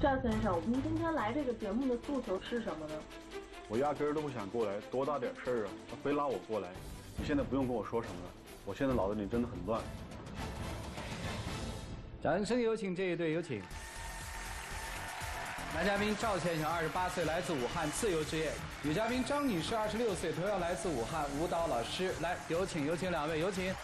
赵先生，您今天来这个节目的诉求是什么呢？我压根儿都不想过来，多大点事儿啊，他非拉我过来。你现在不用跟我说什么了，我现在脑子里真的很乱。掌声有请这一队，有请。男嘉宾赵先生，二十八岁，来自武汉，自由职业；女嘉宾张女士，二十六岁，同样来自武汉，舞蹈老师。来，有请，有请两位，有请。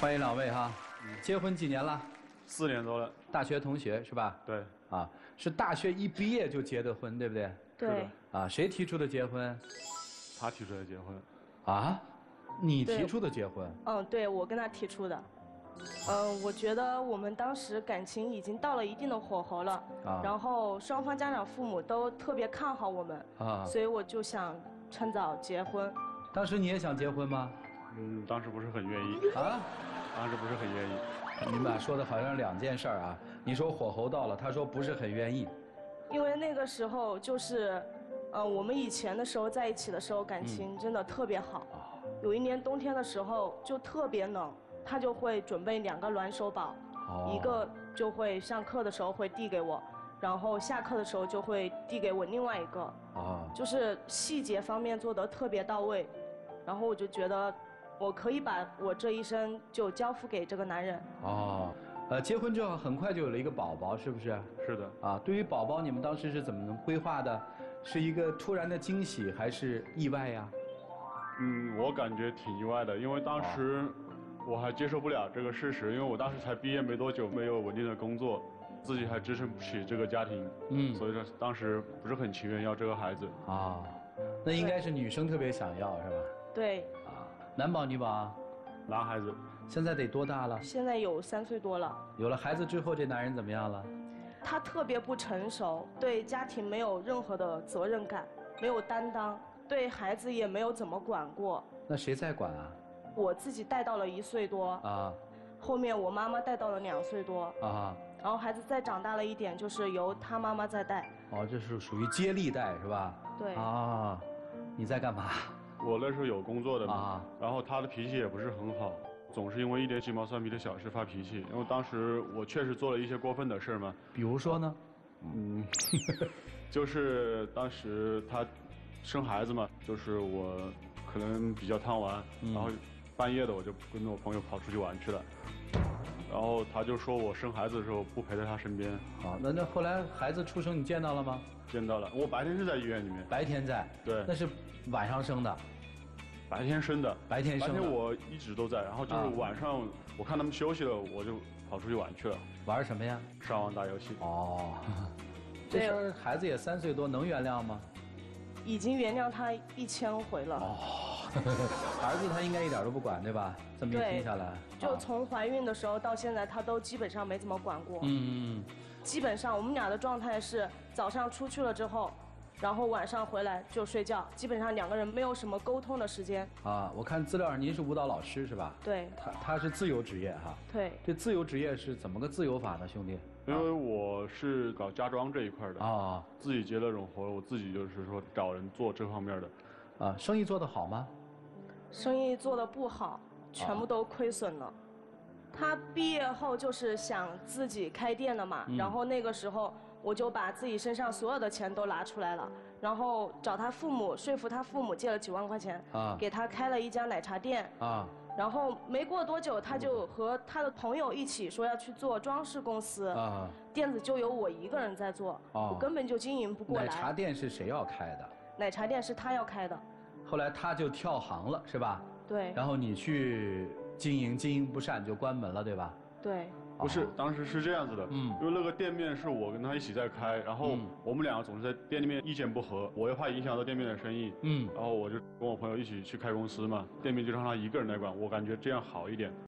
欢迎两位哈，结婚几年了？四年多了，大学同学是吧？对，啊，是大学一毕业就结的婚，对不对？对，啊，谁提出的结婚？他提出的结婚。啊，你提出的结婚？嗯，对，我跟他提出的。嗯，我觉得我们当时感情已经到了一定的火候了，啊然后双方家长父母都特别看好我们，啊，所以我就想趁早结婚。当时你也想结婚吗？嗯，当时不是很愿意，啊，当时不是很愿意。你们俩说的好像两件事儿啊。你说火候到了，他说不是很愿意。因为那个时候就是，呃，我们以前的时候在一起的时候感情真的特别好。啊，有一年冬天的时候就特别冷，他就会准备两个暖手宝，哦一个就会上课的时候会递给我，然后下课的时候就会递给我另外一个，啊，就是细节方面做得特别到位，然后我就觉得我可以把我这一生就交付给这个男人。哦，呃，结婚之后很快就有了一个宝宝，是不是？是的，啊，对于宝宝，你们当时是怎么规划的？是一个突然的惊喜，还是意外呀？嗯，我感觉挺意外的，因为当时我还接受不了这个事实，因为我当时才毕业没多久，没有稳定的工作，自己还支撑不起这个家庭，嗯所以说当时不是很情愿要这个孩子。啊，那应该是女生特别想要，是吧？对，啊，男宝女宝啊，男孩子，现在得多大了？现在有三岁多了。有了孩子之后，这男人怎么样了？他特别不成熟，对家庭没有任何的责任感，没有担当，对孩子也没有怎么管过。那谁在管啊？我自己带到了一岁多，啊后面我妈妈带到了两岁多，啊，然后孩子再长大了一点，就是由他妈妈在带。哦，这是属于接力带是吧？对啊，你在干嘛？我那时候有工作的嘛，啊然后他的脾气也不是很好，总是因为一点鸡毛蒜皮的小事发脾气。因为当时我确实做了一些过分的事儿嘛，比如说呢？嗯，就是当时他生孩子嘛，就是我可能比较贪玩，嗯然后半夜的我就跟着我朋友跑出去玩去了，然后他就说我生孩子的时候不陪在他身边，好，那那后来孩子出生你见到了吗？见到了。我白天是在医院里面，白天在，对那是晚上生的，白天生的，白天生的白天我一直都在，然后就是啊晚上我看他们休息了，我就跑出去玩去了，玩什么呀？上网打游戏。哦，这事儿孩子也三岁多，能原谅吗？已经原谅他一千回了。哦，儿子他应该一点都不管，对吧？这么一对听下来，啊就从怀孕的时候到现在，他都基本上没怎么管过。嗯嗯基本上我们俩的状态是早上出去了之后，然后晚上回来就睡觉，基本上两个人没有什么沟通的时间。嗯啊，我看资料上您是舞蹈老师是吧？对他他是自由职业哈。对，这自由职业是怎么个自由法呢，兄弟？因为我是搞家装这一块的，啊自己接了种活，我自己就是说找人做这方面的。啊，生意做得好吗？生意做的不好，全部都亏损了。他毕业后就是想自己开店了嘛，嗯然后那个时候我就把自己身上所有的钱都拿出来了，然后找他父母说服他父母借了几万块钱，啊给他开了一家奶茶店，啊然后没过多久他就和他的朋友一起说要去做装饰公司，啊！店子就由我一个人在做，哦我根本就经营不过来。奶茶店是谁要开的？奶茶店是他要开的，后来他就跳行了，是吧？对然后你去经营，经营不善就关门了，对吧？对。不是哦，当时是这样子的，嗯因为那个店面是我跟他一起在开，然后嗯我们两个总是在店里面意见不合，我又怕影响到店面的生意，嗯然后我就跟我朋友一起去开公司嘛，店面就让他一个人来管，我感觉这样好一点。